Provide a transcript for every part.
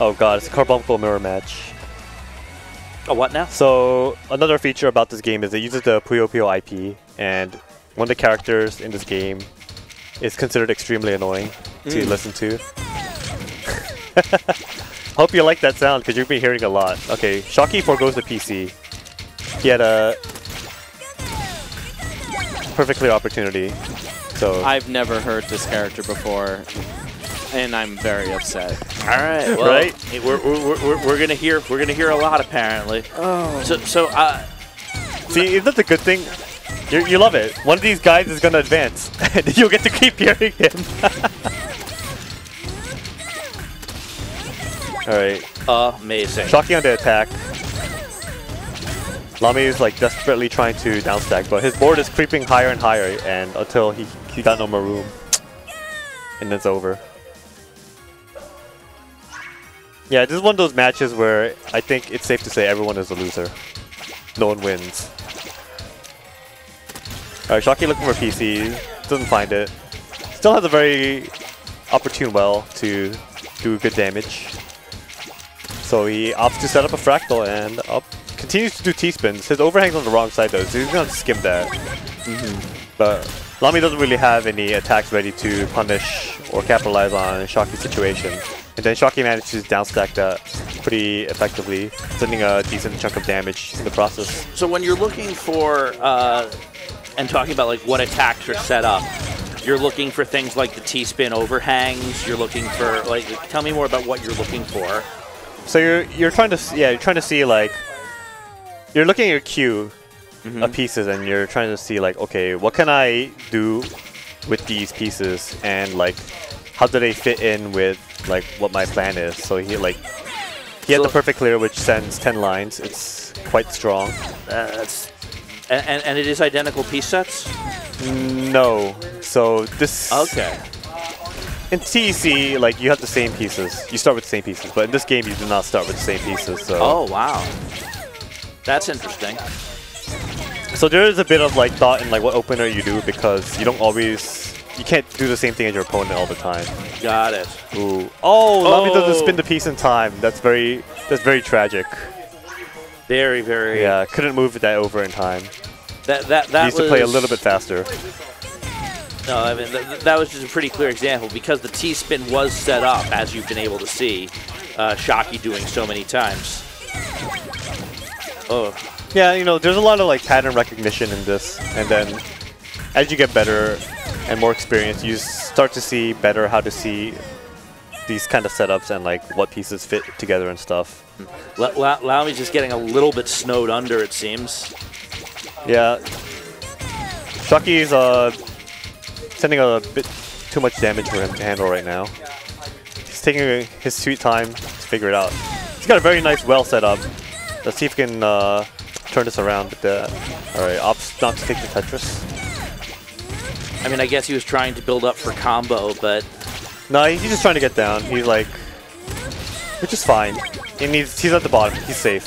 Oh god, it's a carbuncle mirror match. Oh, what now? So another feature about this game is it uses the Puyo Puyo IP, and one of the characters in this game is considered extremely annoying to Mm. listen to. Hope you like that sound because you've been hearing a lot. Okay, Shocky foregoes the PC. He had a perfect clear opportunity. So I've never heard this character before, and I'm very upset. All right, well, Right? hey, We're, we're, we're, we're gonna hear we're gonna hear a lot apparently. Oh. So so uh, see, isn't that the good thing? you you love it. One of these guys is gonna advance, and you'll get to keep hearing him. All right. amazing. Shocky on the attack. Laumi is like desperately trying to downstack, but his board is creeping higher and higher, and until he he got no more room, and it's over. Yeah, this is one of those matches where I think it's safe to say everyone is a loser. No one wins. Alright, Shocky looking for PC, doesn't find it. Still has a very opportune well to do good damage. So he opts to set up a fractal and up continues to do T-spins. His overhang's on the wrong side though, so he's gonna skim that. Mm-hmm. But Laumi doesn't really have any attacks ready to punish or capitalize on Shocky's situation. And then Shocky manages to downstack that pretty effectively, sending a decent chunk of damage in the process. So when you're looking for uh, and talking about like what attacks are set up, you're looking for things like the T-spin overhangs. You're looking for like tell me more about what you're looking for. So you're you're trying to yeah you're trying to see like you're looking at your queue of pieces and you're trying to see like okay what can I do with these pieces and like how do they fit in with like what my plan is. So he like he had So- the perfect clear which sends ten lines. It's quite strong. Uh, that's and, and, and it is identical piece sets. No, so this Okay. in TEC like you have the same pieces. You start with the same pieces, but in this game you do not start with the same pieces. So Oh wow. That's interesting. So there is a bit of like thought in like what opener you do because you don't always you can't do the same thing as your opponent all the time. Got it. Ooh. Oh, doesn't Oh. spin the piece in time. That's very that's very tragic. Very very. Yeah, couldn't move that over in time. That that that Needs was to play a little bit faster. No, I mean th- that was just a pretty clear example because the T spin was set up as you've been able to see. Uh, Shocky doing so many times. Oh, Yeah, you know, there's a lot of like pattern recognition in this, and then as you get better and more experience, you start to see better how to see these kind of setups and like what pieces fit together and stuff. La- La- just getting a little bit snowed under, it seems. Yeah. Shocky's uh, sending a bit too much damage for him to handle right now. He's taking his sweet time to figure it out. He's got a very nice well set up. Let's see if he can uh, turn this around with that. Alright, opts not to take the Tetris. I mean, I guess he was trying to build up for combo, but No, he's just trying to get down. He's like, which is fine. He needs, he's at the bottom. He's safe.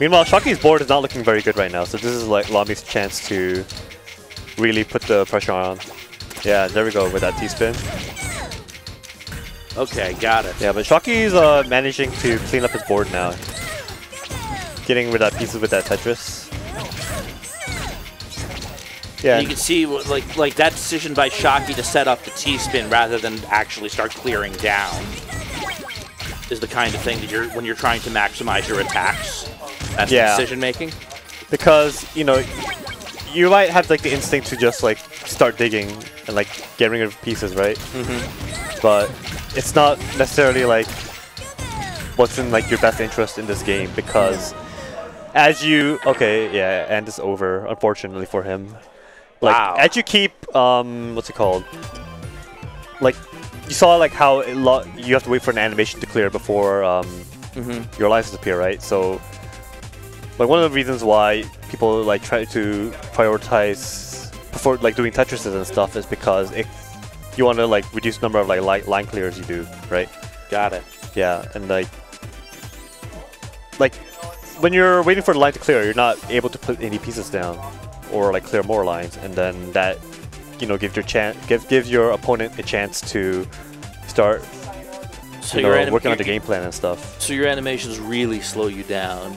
Meanwhile, Shocky's board is not looking very good right now, so this is like Laumi's chance to really put the pressure on. Yeah, there we go with that T-spin. okay, got it. Yeah, but Shocky's uh, managing to clean up his board now. Getting rid of that pieces with that Tetris. Yeah, You can see like like that decision by Shocky to set up the T spin rather than actually start clearing down is the kind of thing that you're when you're trying to maximize your attacks. That's Yeah. decision making. because you know you might have like the instinct to just like start digging and like get rid of pieces, right? Mm-hmm. But it's not necessarily like what's in like your best interest in this game because as you okay, yeah, and it's over unfortunately for him. Like Wow. as you keep um what's it called? Like you saw like how it lo- you have to wait for an animation to clear before um your license appear, right? So like one of the reasons why people like try to prioritize before like doing Tetrises and stuff is because it you want to like reduce the number of like li- line clears you do, right? Got it. Yeah, and like like when you're waiting for the line to clear, you're not able to put any pieces down or like clear more lines, and then that you know gives your chance give gives your opponent a chance to start So you know, working on the game plan and stuff. So your animations really slow you down.